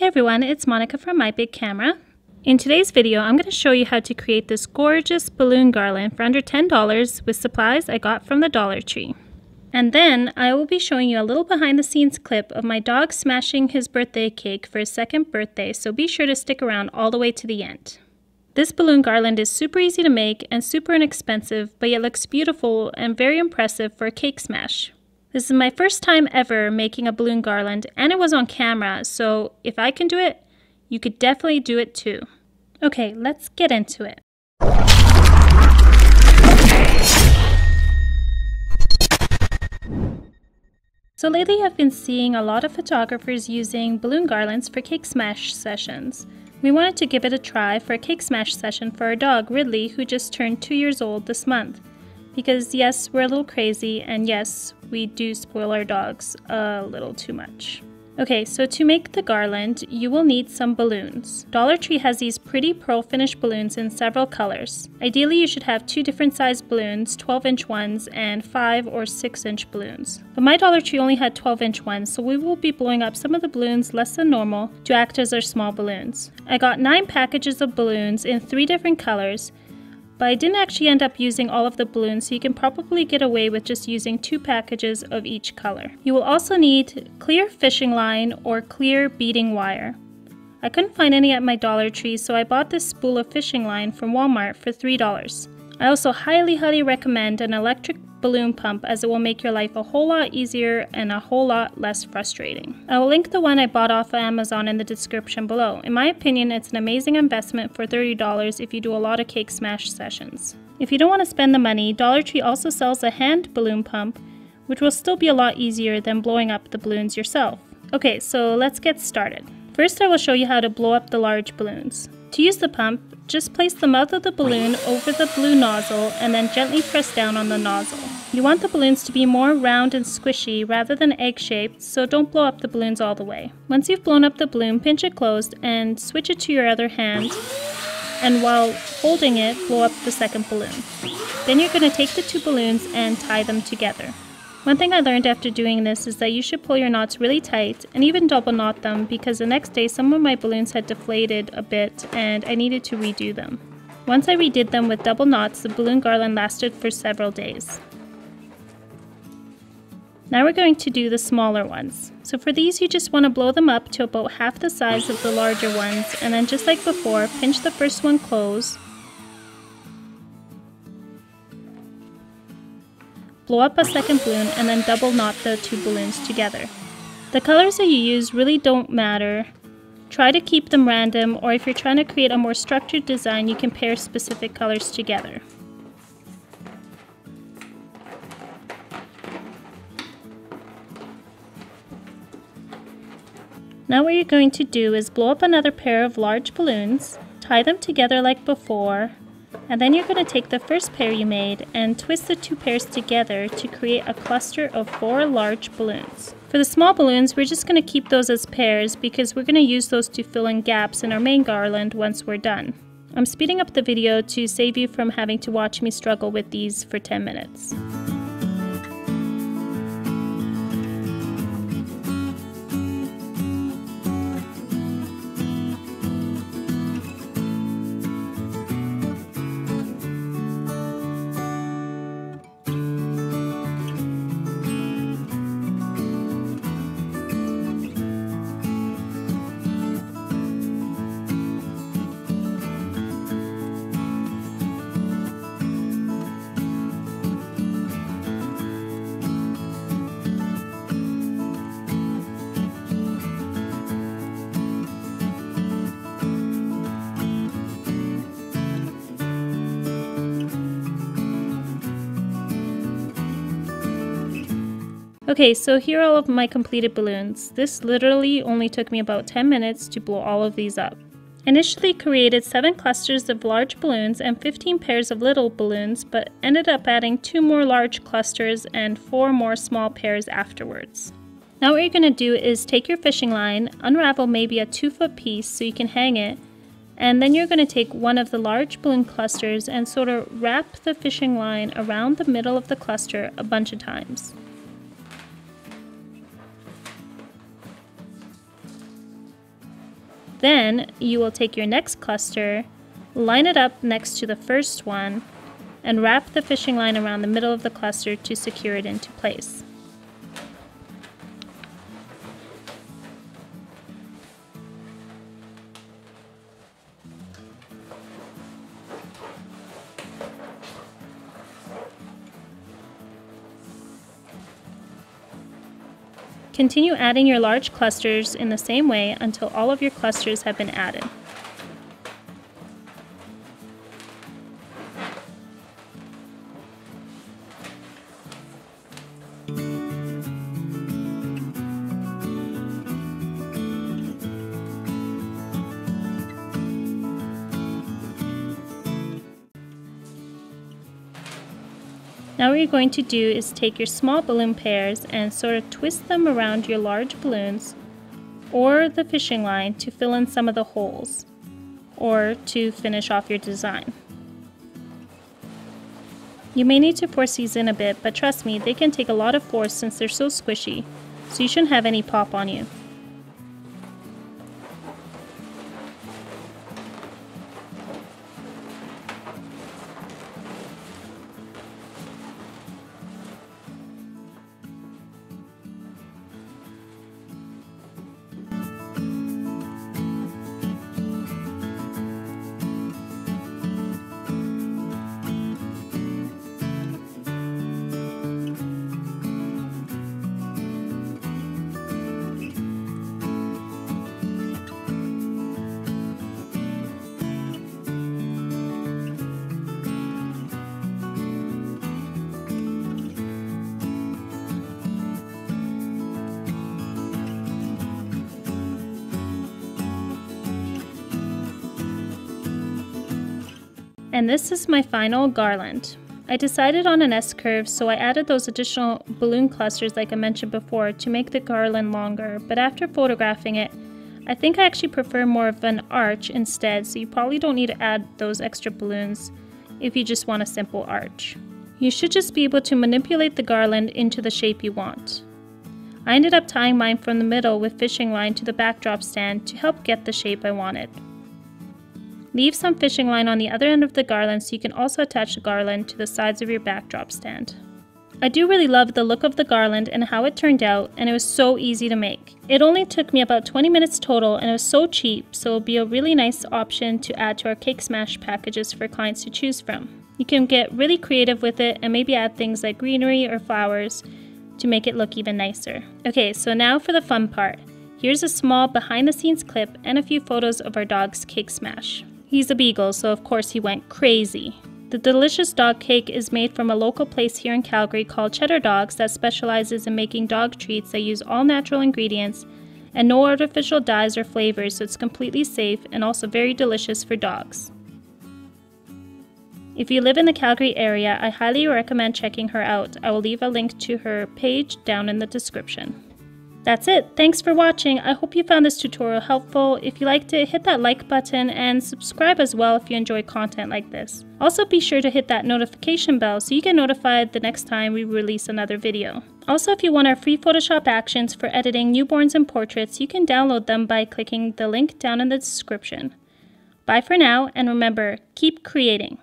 Hey everyone, it's Monica from My Big Camera. In today's video, I'm going to show you how to create this gorgeous balloon garland for under $10 with supplies I got from the Dollar Tree. And then I will be showing you a little behind the scenes clip of my dog smashing his birthday cake for his second birthday, so be sure to stick around all the way to the end. This balloon garland is super easy to make and super inexpensive, but yet looks beautiful and very impressive for a cake smash. This is my first time ever making a balloon garland, and it was on camera, so if I can do it, you could definitely do it too. Okay, let's get into it. So lately I've been seeing a lot of photographers using balloon garlands for cake smash sessions. We wanted to give it a try for a cake smash session for our dog Ridley who just turned 2 years old this month. Because yes, we're a little crazy, and yes, we do spoil our dogs a little too much. Okay, so to make the garland, you will need some balloons. Dollar Tree has these pretty pearl finish balloons in several colors. Ideally, you should have two different size balloons, 12 inch ones and 5 or 6 inch balloons. But my Dollar Tree only had 12 inch ones, so we will be blowing up some of the balloons less than normal to act as our small balloons. I got 9 packages of balloons in 3 different colors, but I didn't actually end up using all of the balloons, so you can probably get away with just using two packages of each color. You will also need clear fishing line or clear beading wire. I couldn't find any at my Dollar Tree, so I bought this spool of fishing line from Walmart for $3. I also highly, highly recommend an electric balloon pump as it will make your life a whole lot easier and a whole lot less frustrating. I will link the one I bought off of Amazon in the description below. In my opinion, it's an amazing investment for $30 if you do a lot of cake smash sessions. If you don't want to spend the money, Dollar Tree also sells a hand balloon pump, which will still be a lot easier than blowing up the balloons yourself. Okay, so let's get started. First I will show you how to blow up the large balloons. To use the pump, just place the mouth of the balloon over the blue nozzle and then gently press down on the nozzle. You want the balloons to be more round and squishy rather than egg-shaped, so don't blow up the balloons all the way. Once you've blown up the balloon, pinch it closed and switch it to your other hand, and while holding it, blow up the second balloon. Then you're going to take the two balloons and tie them together. One thing I learned after doing this is that you should pull your knots really tight and even double knot them because the next day some of my balloons had deflated a bit and I needed to redo them. Once I redid them with double knots, the balloon garland lasted for several days. Now we're going to do the smaller ones. So for these you just want to blow them up to about half the size of the larger ones and then just like before, pinch the first one closed blow up a second balloon, and then double knot the two balloons together. The colors that you use really don't matter. Try to keep them random, or if you're trying to create a more structured design, you can pair specific colors together. Now what you're going to do is blow up another pair of large balloons, tie them together like before, and then you're going to take the first pair you made and twist the two pairs together to create a cluster of four large balloons. For the small balloons, we're just going to keep those as pairs because we're going to use those to fill in gaps in our main garland once we're done. I'm speeding up the video to save you from having to watch me struggle with these for 10 minutes. Okay, so here are all of my completed balloons. This literally only took me about 10 minutes to blow all of these up. Initially created 7 clusters of large balloons and 15 pairs of little balloons, but ended up adding 2 more large clusters and 4 more small pairs afterwards. Now what you're going to do is take your fishing line, unravel maybe a 2 foot piece so you can hang it, and then you're going to take one of the large balloon clusters and sort of wrap the fishing line around the middle of the cluster a bunch of times. Then you will take your next cluster, line it up next to the first one, and wrap the fishing line around the middle of the cluster to secure it into place. Continue adding your large clusters in the same way until all of your clusters have been added. Now what you're going to do is take your small balloon pairs and sort of twist them around your large balloons or the fishing line to fill in some of the holes or to finish off your design. You may need to force these in a bit, but trust me, they can take a lot of force since they're so squishy, so you shouldn't have any pop on you. And this is my final garland. I decided on an S-curve, so I added those additional balloon clusters like I mentioned before to make the garland longer, but after photographing it, I think I actually prefer more of an arch instead, so you probably don't need to add those extra balloons if you just want a simple arch. You should just be able to manipulate the garland into the shape you want. I ended up tying mine from the middle with fishing line to the backdrop stand to help get the shape I wanted. Leave some fishing line on the other end of the garland so you can also attach the garland to the sides of your backdrop stand. I do really love the look of the garland and how it turned out and it was so easy to make. It only took me about 20 minutes total and it was so cheap so it'll be a really nice option to add to our Cake Smash packages for clients to choose from. You can get really creative with it and maybe add things like greenery or flowers to make it look even nicer. Okay, so now for the fun part. Here's a small behind the scenes clip and a few photos of our dog's Cake Smash. He's a beagle, so of course he went crazy. The delicious dog cake is made from a local place here in Calgary called Cheddar Dogs that specializes in making dog treats that use all natural ingredients and no artificial dyes or flavors, so it's completely safe and also very delicious for dogs. If you live in the Calgary area, I highly recommend checking her out. I will leave a link to her page down in the description. That's it. Thanks for watching. I hope you found this tutorial helpful. If you liked it, hit that like button and subscribe as well if you enjoy content like this. Also be sure to hit that notification bell so you get notified the next time we release another video. Also, if you want our free Photoshop actions for editing newborns and portraits, you can download them by clicking the link down in the description. Bye for now, and remember, keep creating.